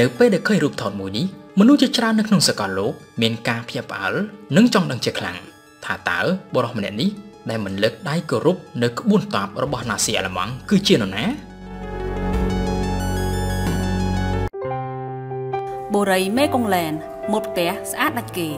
នៅពេលដែលឃើញរូបថតមួយនេះមនុស្សជាច្រើននៅក្នុងសកលលោកមានការភ្ញាក់ផ្អើលនិងចង់ដឹងជាខ្លាំងថាតើបរិសម្នាក់នេះដែលមិនលើកដៃគោរពនៅក្បួនតបរបស់ណាស៊ីអាល្លឺម៉ង់គឺជានរណាបូរីមេកុងឡែនមុតផ្ទះស្អាតដាច់គេ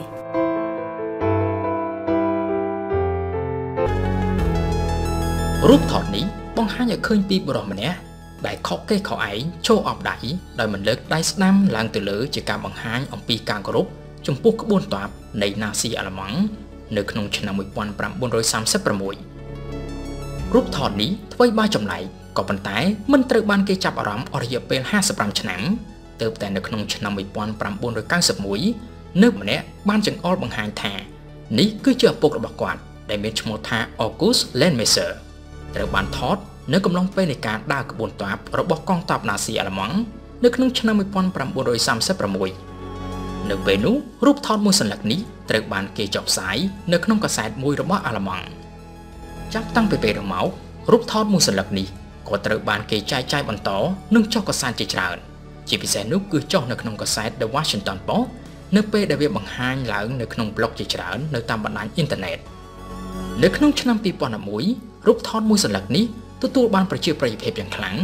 រូបថតនេះបង្ហាញឲ្យឃើញពីបរិសម្នាក់ ដែលខកគេខកឯងចូលអបដៃដោយមិនលើកដៃស្ដាំឡើងទៅលើជាការបង្ហាញអំពីការគោរពចំពោះក្បួនទ័ពនៃណាស៊ីអាល្លឺម៉ង់នៅក្នុងឆ្នាំ1936រូបថតនេះធ្វើឲ្យបានចម្លែកក៏ប៉ុន្តែមិនត្រូវបានគេចាប់អារម្មណ៍អស់រយៈពេល55ឆ្នាំទើបតែនៅក្នុងឆ្នាំ1991នៅម្នាក់បានចង្អុលបង្ហាញថានេះគឺជាឪពុករបស់គាត់ដែលមានឈ្មោះថា August Landmesser ត្រូវបានថត នៅកំឡុងពេលនៃការដើរក្បួនទ័ពរបស់កងទ័ពណាស៊ីអាល្លឺម៉ង់នៅក្នុងឆ្នាំ1936នៅពេលនោះរូបថតមួយសន្លឹកនេះត្រូវបានគេចុះផ្សាយនៅក្នុងកាសែតមួយរបស់អាល្លឺម៉ង់ចាប់តាំងពីពេលនោះមករូបថតមួយសន្លឹកនេះក៏ត្រូវបានគេចែកចាយបន្តនិងចុះកាសែតជាច្រើនជាពិសេសនោះគឺចុះនៅក្នុងកាសែត The Washington Post នៅពេលដែលវាបង្ហាញឡើងនៅក្នុងប្លុកជាច្រើននៅតាមបណ្ដាញអ៊ីនធឺណិតនៅក្នុងឆ្នាំ2011រូបថតមួយសន្លឹកនេះ ទទួលបានប្រជាប្រិយភាពយ៉ាងខ្លាំង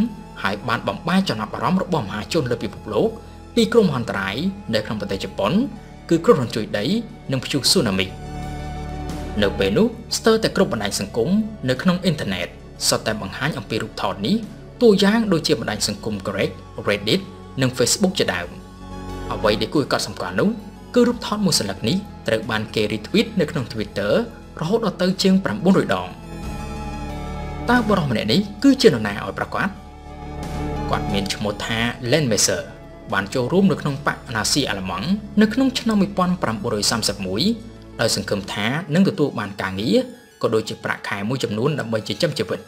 ហើយបានបំបែកចំណាប់អារម្មណ៍របស់មហាជនលើពិភពលោកពីគ្រោះមហន្តរាយនៅក្នុងប្រទេសជប៉ុនគឺគ្រោះរញ្ជួយដី និងព្យុះស៊ូណាមីនៅពេលនោះស្ទើរតែគ្រប់បណ្ដាញសង្គមនៅក្នុងអ៊ីនធឺណិតសុទ្ធតែបង្ហាញអំពីរូបថតនេះតួយ៉ាងដូចជាបណ្ដាញសង្គម Greg, Reddit និង Facebook ជាដើមអ្វីដែលគួរឲ្យកត់សម្គាល់នោះគឺរូបថតមួយសន្លឹកនេះត្រូវបានគេ retweet នៅក្នុង Twitter រហូតដល់ទៅជាង900ដង តើបរិសម្នាក់នេះគឺជានរណាឲ្យប្រកាសគាត់មានឈ្មោះថា Len Messer បានចូលរួមនៅក្នុងបកណាស៊ីអាល្លឺម៉ង់នៅក្នុងឆ្នាំ1931ដោយសង្ឃឹមថានឹងទទួលបានការងារក៏ដូចជាប្រាក់ខែមួយចំនួនដើម្បីចិញ្ចឹមជីវិត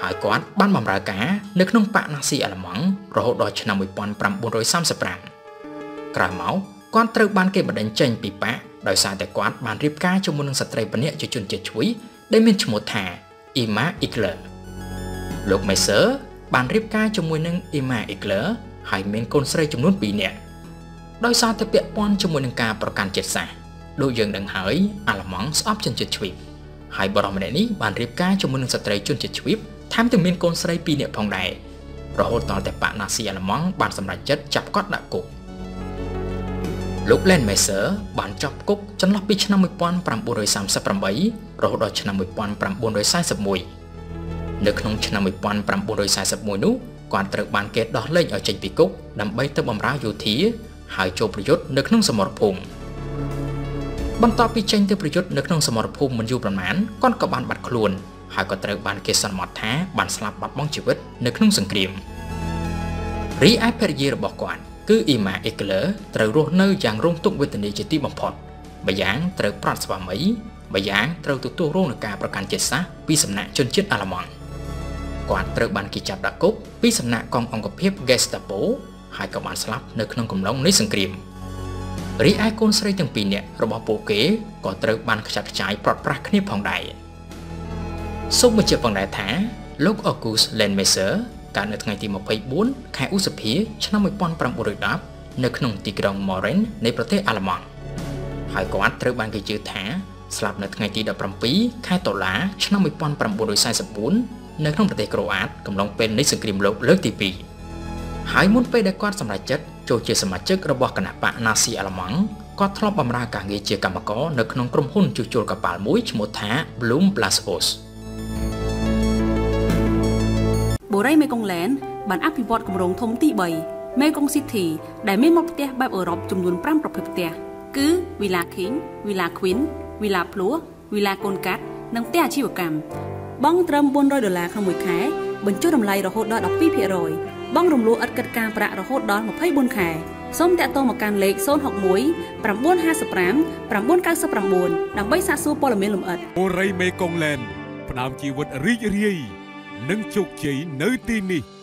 ហើយគាត់បានបម្រើការនៅក្នុងបកណាស៊ីអាល្លឺម៉ង់រហូតដល់ឆ្នាំ1935ក្រោយមកគាត់ត្រូវបានគេបណ្តេញចេញពីបកដោយសារតែគាត់បានរៀបការជាមួយនឹងស្ត្រីម្នាក់ជាជនជាតិឈ្វីដែលមានឈ្មោះថា Emma Igler លោក Messer បានរៀបការជាមួយនឹង Emma Igler ហើយមានកូនស្រីចំនួន2នាក់ដោយសារតែពាក់ព័ន្ធជាមួយនឹងការប្រកាន់ជាតិសាសន៍ដូចយើងដឹងហើយអាល្លឺម៉ង់ស្អប់ជនជាតិជ្វីបហើយបរិសម្នាក់នេះបានរៀបការជាមួយនឹងស្ត្រីជនជាតិជ្វីបថែមទាំងមានកូនស្រី2នាក់ផងដែររហូតដល់តែប៉ាណាស៊ីអាល្លឺម៉ង់បានសម្រេចចិត្តចាប់គាត់ដាក់គុក លោក Len Messer បានជាប់គុកចន្លោះពីឆ្នាំ1938រហូតដល់ឆ្នាំ1941នៅក្នុងឆ្នាំ1941នោះគាត់ត្រូវបានគេដោះលែងឲ្យចេញពីគុកដើម្បីទៅបម្រើយោធាហើយចូលប្រយុទ្ធនៅក្នុងសមរភូមិបន្ទាប់ពីចេញទៅប្រយុទ្ធនៅក្នុងសមរភូមិមិនយូរប៉ុន្មានគាត់ក៏បានបាត់ខ្លួនហើយក៏ត្រូវបានគេសន្មតថាបានស្លាប់បាត់បង់ជីវិតនៅក្នុងសង្គ្រាមរីឯភរិយារបស់គាត់ គឺអ៊ីម៉ាអេក្លើត្រូវរស់នៅយ៉ាងរងទុក្ខវេទនាជាទីបំផុតម្យ៉ាងត្រូវប្រាត់ស្វាមីម្យ៉ាងត្រូវទទួលរងនឹងការប្រកាន់ជាតិសាសន៍ពីសំណាក់ជនជាតិអាល្លឺម៉ង់គាត់ត្រូវបានគេចាប់ដាក់គុកពីសំណាក់កងអង្គភាព Gestapo ហើយក៏បានស្លាប់នៅក្នុងកំឡុងនៃសង្គ្រាមរីឯកូនស្រីទាំងពីរនាក់របស់ពួកគេក៏ត្រូវបានខ្ចាត់ខ្ចាយប្រត់ប្រាស់គ្នាផងដែរសូមបញ្ជាក់ផងដែរថាលោក August Landmesser កើតនៅថ្ងៃទី24ខែឧសភាឆ្នាំ1910នៅក្នុងទីក្រុង Moren នៃប្រទេសអាល្លឺម៉ង់ហើយគាត់ត្រូវបានគេជឿថាស្លាប់នៅថ្ងៃទី17ខែតុលាឆ្នាំ1944នៅក្នុងប្រទេសក្រូអាតកំឡុងពេលនៃសង្គ្រាមលោកលើកទី2ហើយមុនពេលដែលគាត់សម្រេចចិត្តចូលជាសមាជិករបស់គណៈបកណាស៊ីអាល្លឺម៉ង់គាត់ធ្លាប់បម្រើការងារជាកម្មករនៅក្នុងក្រុមហ៊ុនជួសជុលកប៉ាល់មួយឈ្មោះថា Bloom Blasphos បូរីមេកុងឡែនបានអភិវឌ្ឍគម្រោងធំទី3មេកុង City ដែលមានមុខផ្ទះបែបអឺរ៉ុបចំនួន5ប្រភេទផ្ទះគឺ Villa King, Villa Queen, Villa ភ្លោះ Villa កូនកាត់និងផ្ទះអាជីវកម្មបង់ត្រឹម400ដុល្លារក្នុងមួយខែបញ្ចុះតម្លៃរហូតដល់12%បង់រំលោះឥតគិតការប្រាក់រហូតដល់24ខែសូមតាក់ទងមកកាន់លេខ061 955 999ដើម្បីសាកសួរព័ត៌មានលម្អិតអូរ៉ៃមេកុងឡែនផ្ដើមជីវិតរីករាយ និងជោគជ័យនៅទីនេះ